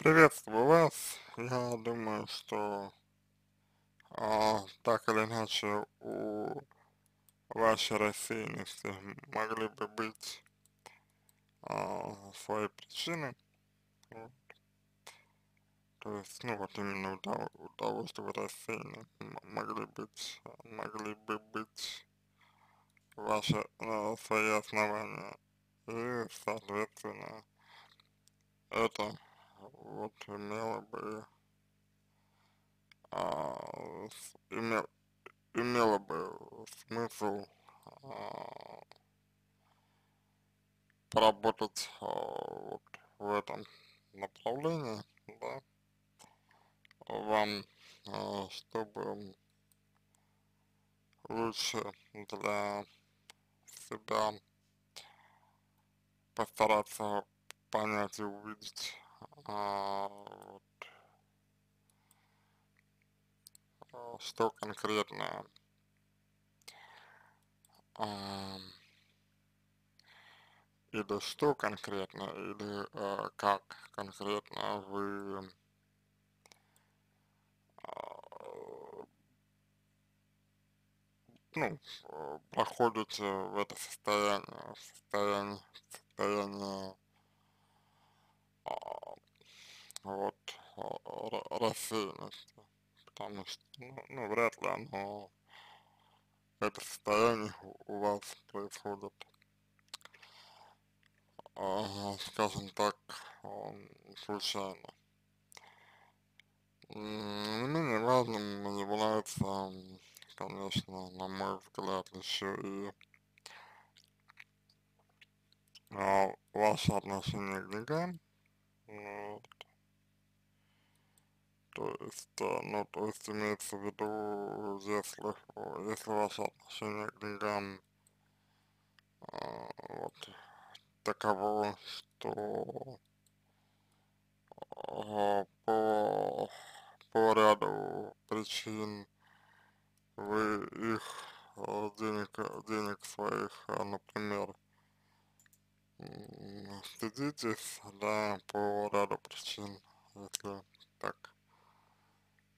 Приветствую вас. Я думаю, что а, так или иначе у вашей рассеянности могли бы быть а, свои причины. Вот. То есть, ну вот именно у того, у того что вы рассеяны, могли быть, могли бы быть ваши а, свои основания. И, соответственно, это вот имело бы а, с, име, имело бы смысл а, поработать а, вот в этом направлении, да, вам, а, чтобы лучше для себя постараться понять и увидеть вот, а, что конкретно? Или что конкретно, или а, как конкретно вы а, ну, проходите в это состояние, состояние, состояние а, вот а, рассеянности, потому что, ну, ну, вряд ли оно, это состояние у вас происходит, а, скажем так, случайно. Не менее важным является, конечно, на мой взгляд, еще и а, ваше отношение к деньгам, вот. То есть, э, ну, то есть имеется в виду, если, если ваше отношение к деньгам а, вот таково, что а, по, по ряду причин вы их денег, денег своих, например, стыдитесь, да, по ряду причин, если так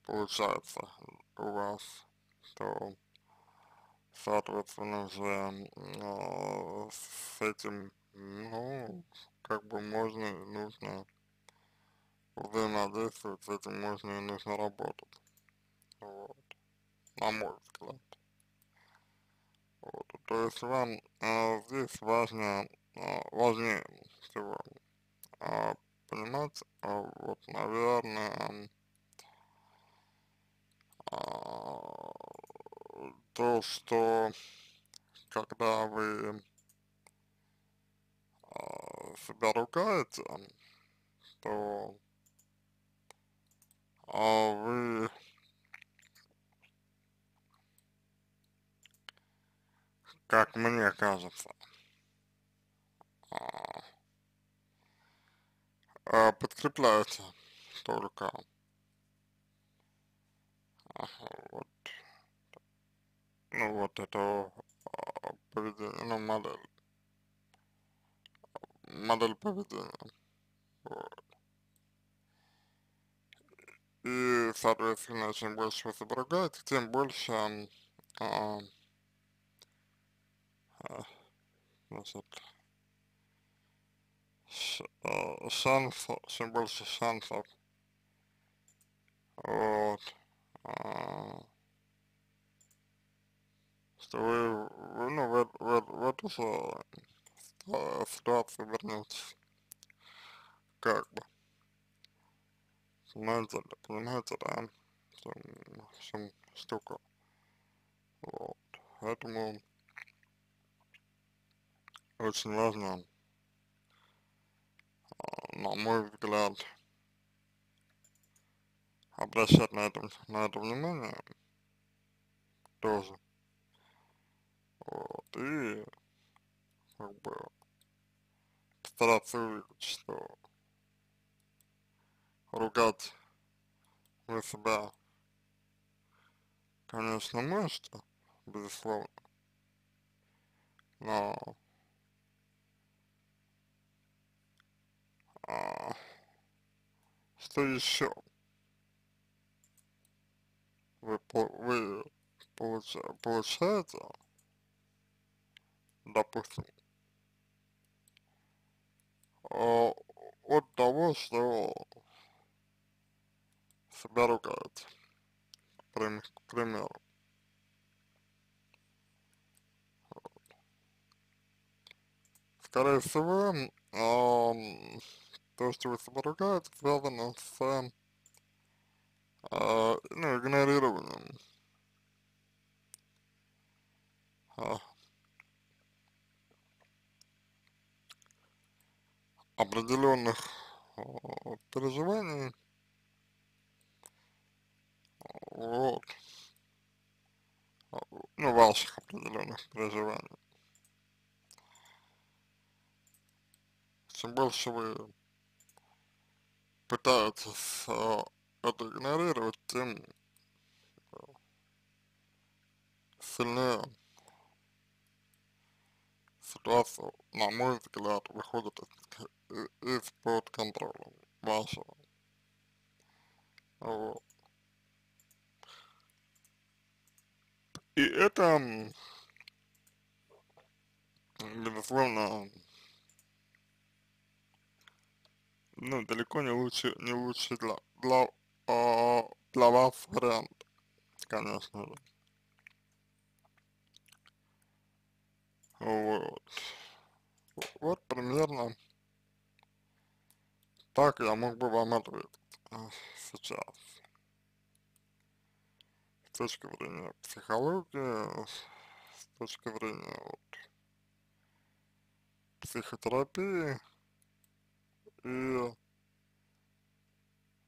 получается у вас, то, соответственно, уже э, с этим, ну, как бы можно и нужно взаимодействовать, с этим можно и нужно работать, вот, на мой взгляд. Вот, то есть вам э, здесь важно а, важнее всего а, понимать, а, вот, наверное, а, то, что когда вы а, себя ругаете, то а, вы как мне кажется, а, а, подкрепляется только вот, ну вот это а, поведение, ну модель, модель поведения, вот. И, соответственно, чем больше вы ругаете, тем больше, а, а, значит, шансов, чем больше шансов, вот, а, что вы, вы ну, в, в, в эту же ситуацию вернетесь, как бы, понимаете, понимаете, да, в чем, в чем штука, вот, поэтому очень важно на мой взгляд, обращать на это, на это внимание тоже. Вот, и как бы постараться увидеть, что ругать вы себя, конечно, можете, безусловно, но что еще вы, вы получа, получаете, допустим, э, от того, что себя ругаете, к примеру. Скорее всего, э, то, что вы себя ругаете, связано с ну, игнорированием э, определенных э, переживаний, вот, ну, ваших определенных переживаний. Чем больше вы пытаетесь игнорировать, тем э, сильнее ситуация, на мой взгляд, выходит из-под контроля вашего. Вот. И это, безусловно, ну, далеко не лучше, не лучше для, для, э, для вас вариант, конечно же. Вот. Вот примерно так я мог бы вам ответить э, сейчас. С точки зрения психологии, с точки зрения вот, психотерапии, и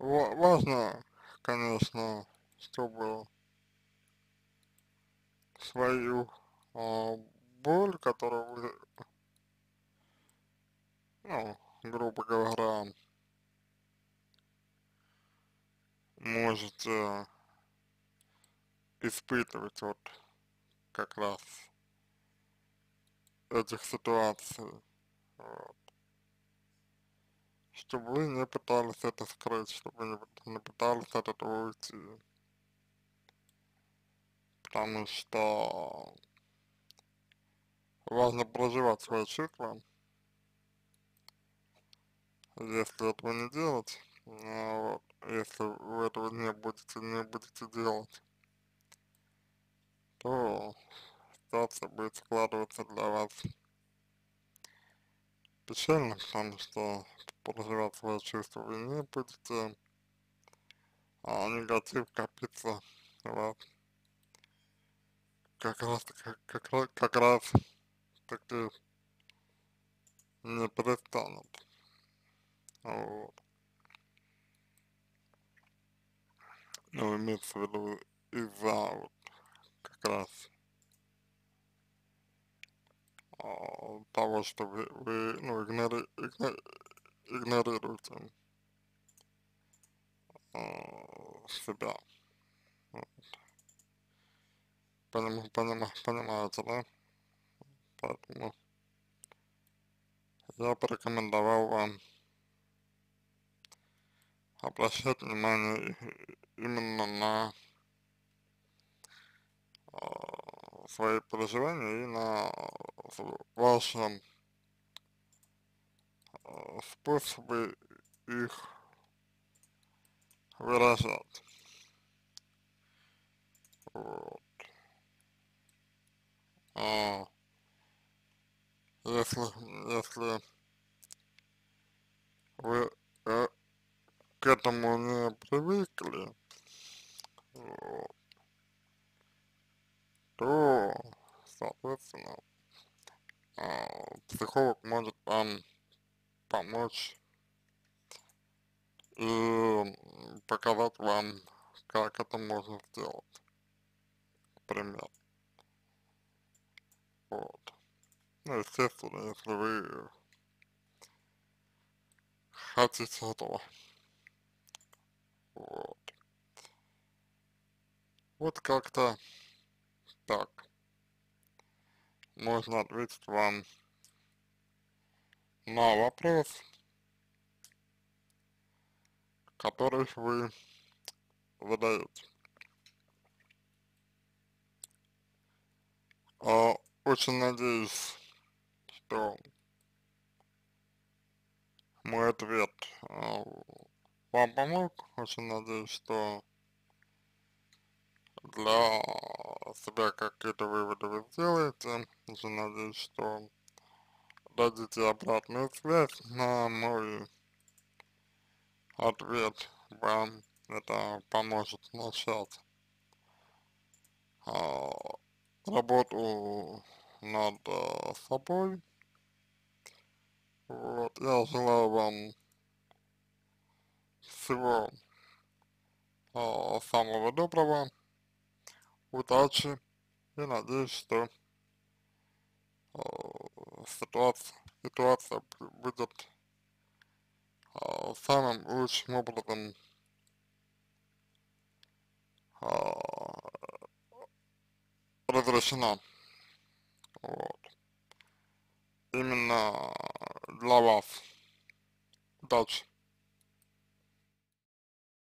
важно, конечно, чтобы свою э, боль, которую вы, ну, грубо говоря, можете испытывать вот как раз этих ситуаций. Вот чтобы вы не пытались это скрыть, чтобы вы не, не пытались от этого уйти. Потому что важно проживать свои чувства. Если этого не делать, а вот, если вы этого не будете, не будете делать, то ситуация будет складываться для вас печально, потому что проживать свои чувства вы не будете, а негатив копится у вас как раз, как, как, как раз таки не перестанут. Вот. Ну, имеется в виду из-за вот как раз а, того, что вы, вы ну, игнори, игнори, игнорируете э, себя. Вот. Поним, поним, понимаете, да? Поэтому я порекомендовал вам обращать внимание именно на э, свои переживания и на вашем способы их выражать. Вот. А если, если вы э, к этому не привыкли, вот, то, соответственно, э, психолог может вам помочь и показать вам, как это можно сделать, например. Вот. Ну, естественно, если вы хотите этого. Вот. Вот как-то так. Можно ответить вам на вопрос, который вы выдаете. А, очень надеюсь, что мой ответ а, вам помог. Очень надеюсь, что для себя какие-то выводы вы сделаете. Очень надеюсь, что дадите обратную связь на мой ответ вам. Это поможет начать а, работу над а, собой. Вот, я желаю вам всего а, самого доброго, удачи и надеюсь, что а, ситуация, ситуация будет а, самым лучшим образом а, разрешена. Вот. Именно для вас. Удачи.